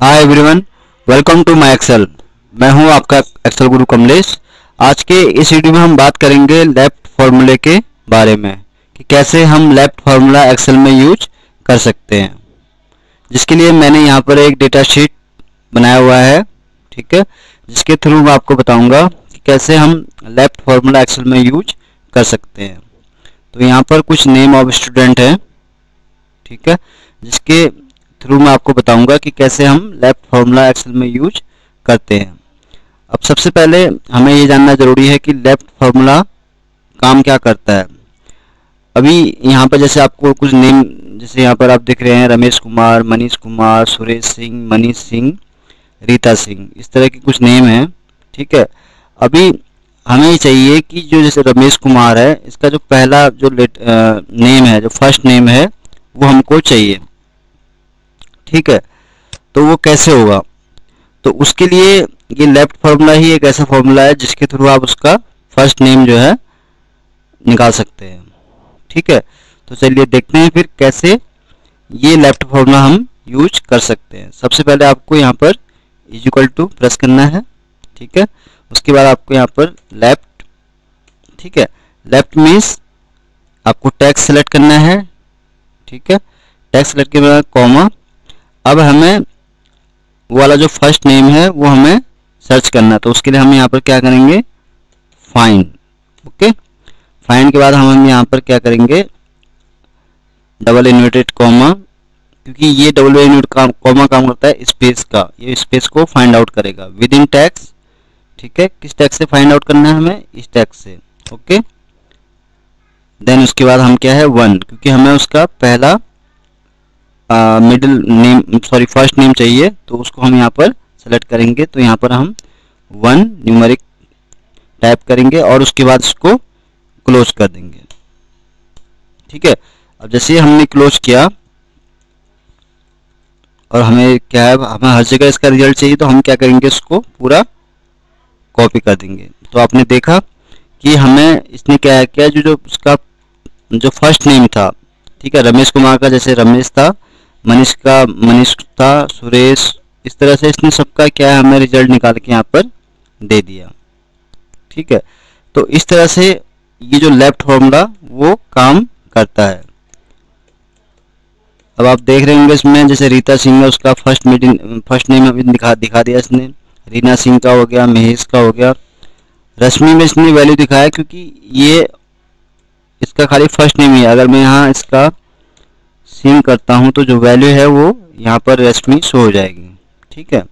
Hi everyone welcome to my Excel मैं हूँ आपका एक्सेल गुरु कमलेश। आज के इस वीडियो में हम बात करेंगे लेफ़्ट फार्मूले के बारे में, कि कैसे हम लेफ़्ट फार्मूला एक्सेल में यूज़ कर सकते हैं। जिसके लिए मैंने यहाँ पर एक डेटा शीट बनाया हुआ है, ठीक है? जिसके थ्रू मैं आपको बताऊँगा कि कैसे हम लेफ़्ट फार्मूला एक्सेल में यूज़ कर सकते हैं। तो यहाँ पर कुछ नेम ऑफ़ स्टूडेंट हैं, ठीक है? जिसके थ्रू मैं आपको बताऊँगा कि कैसे हम लेफ़्ट फार्मूला एक्सेल में यूज़ करते हैं। अब सबसे पहले हमें ये जानना ज़रूरी है कि लेफ़्ट फार्मूला काम क्या करता है। अभी यहाँ पर जैसे आपको कुछ नेम जैसे यहाँ पर आप देख रहे हैं रमेश कुमार मनीष कुमार सुरेश सिंह मनीष सिंह रीता सिंह इस तरह के कुछ नेम हैं ठीक है। अभी हमें चाहिए कि जो जैसे रमेश कुमार है इसका जो पहला जो लेट, आ, नेम है जो फ़र्स्ट नेम है वो हमको चाहिए। ठीक है? तो वो कैसे होगा? तो उसके लिए ये लेफ़्ट फॉर्मूला ही एक ऐसा फॉर्मूला है जिसके थ्रू आप उसका फ़र्स्ट नेम जो है निकाल सकते हैं। ठीक है? तो चलिए देखते हैं फिर कैसे ये लेफ़्ट फॉर्मूला हम यूज़ कर सकते हैं। सबसे पहले आपको यहाँ पर इजिकल टू प्रेस करना है। ठीक है? उसके बाद आपको यहाँ पर लेफ़्ट ठीक है? लेफ़्ट मीन्स आपको टैक्स सेलेक्ट करना है। ठीक है? टैक्स सेलेक्ट के बाद कॉमा अब हमें वाला जो फ़र्स्ट नेम है, वो हमें सर्च करना है। तो उसके लिए हम यहाँ पर क्या करेंगे? फाइन ओके फाइन के बाद हम यहाँ पर क्या करेंगे? डबल इन्वर्टेड कॉमा क्योंकि ये डबल इन्वर्ट काम कॉमा काम करता है स्पेस का। ये स्पेस को फाइंड आउट करेगा। विद इन टैक्स ठीक है? किस टैक्स से फाइंड आउट करना है हमें? इस टैक्स से ओके देन उसके बाद हम क्या है? वन क्योंकि हमें उसका पहला middle name sorry first name चाहिए तो उसको हम यहाँ पर सेलेक्ट करेंगे। तो यहाँ पर हम वन न्यूमरिक टाइप करेंगे और उसके बाद इसको क्लोज कर देंगे। ठीक है? अब जैसे हमने क्लोज किया, और हमें क्या है, हमें हर जगह इसका रिज़ल्ट चाहिए तो हम क्या करेंगे, इसको पूरा कॉपी कर देंगे। तो आपने देखा कि हमें इसने क्या किया, जो जो उसका, जो फ़र्स्ट नेम था, ठीक है, रमेश कुमार का, जैसे रमेश था मनीष का मनीष था सुरेश, इस तरह से इसने सबका क्या है हमें रिज़ल्ट निकाल के यहाँ पर दे दिया। ठीक है? तो इस तरह से ये जो लेफ़्ट फॉर्मूला वो काम करता है। अब आप देख रहे होंगे इसमें, जैसे रीता सिंह है, उसका फ़र्स्ट मीटिंग फ़र्स्ट नेम अभी दिखा दिखा दिया इसने। रीना सिंह का हो गया, महेश का हो गया। रश्मि में इसने वैल्यू दिखाया, क्योंकि ये इसका खाली फ़र्स्ट नेम ही है। अगर मैं यहाँ इसका सिंग करता हूँ तो जो वैल्यू है वो यहाँ पर रेस्ट में शो हो जाएगी। ठीक है?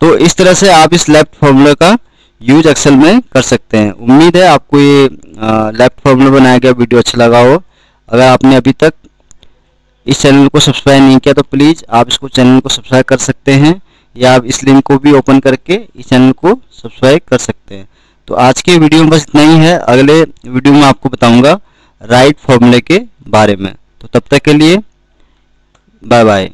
तो इस तरह से आप इस लेफ़्ट फॉर्मूला का यूज़ एक्सेल में कर सकते हैं। उम्मीद है आपको ये लेफ़्ट फॉर्मूला बनाया गया वीडियो अच्छा लगा हो। अगर आपने अभी तक इस चैनल को सब्सक्राइब नहीं किया तो प्लीज़ आप इसको चैनल को सब्सक्राइब कर सकते हैं, या आप इस लिंक को भी ओपन करके इस चैनल को सब्सक्राइब कर सकते हैं। तो आज के वीडियो में बस इतना ही है। अगले वीडियो में आपको बताऊँगा राइट फॉर्मूले के बारे में। तो तब तक के लिए बाय बाय